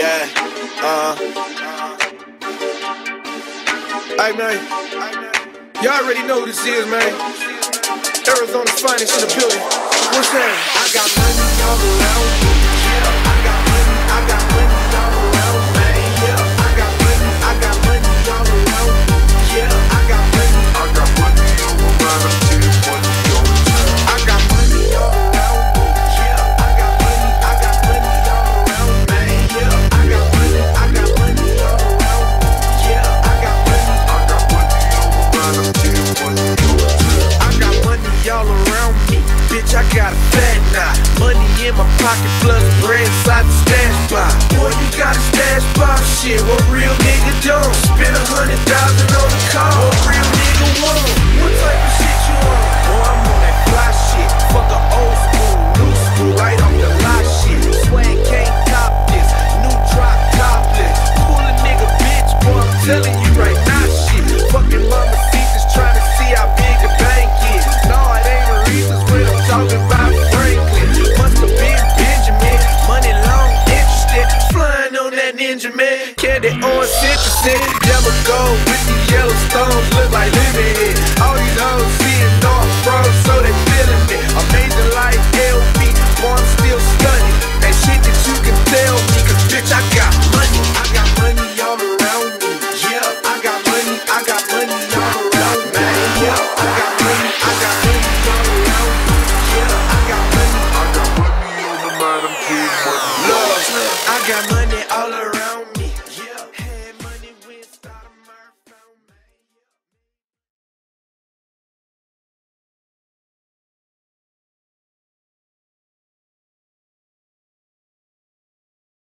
Yeah, uh. Hey, man. Y'all already know who this is, man. Arizona's finest in the building. What's that? I got all around me. Bitch, I got a fat knot. Money in my pocket plus bread inside the stash box. Boy, you got a stash box. Shit, what real nigga don't? Spend a hundred thousand on the car. What real nigga want? What type of shit you on? Boy, I'm on that fly shit. Fuck the old school, new school, right off the lot shit. Swag can't cop this. New drop topless. Pull a nigga bitch, boy, I'm telling you on man. Candy orange citrusing. Yellow gold with the yellow stones. Look like living here. All these hoes seeing North Bros, so they feeling it. Amazing like LB. Boy, I'm still stunning. That shit that you can tell me. Cause bitch, I got money. I got money all around me. Yeah, I got money. I got money all around me. Yeah, I got money. I got money all around me. Yeah, I got money. I got money on the I got money.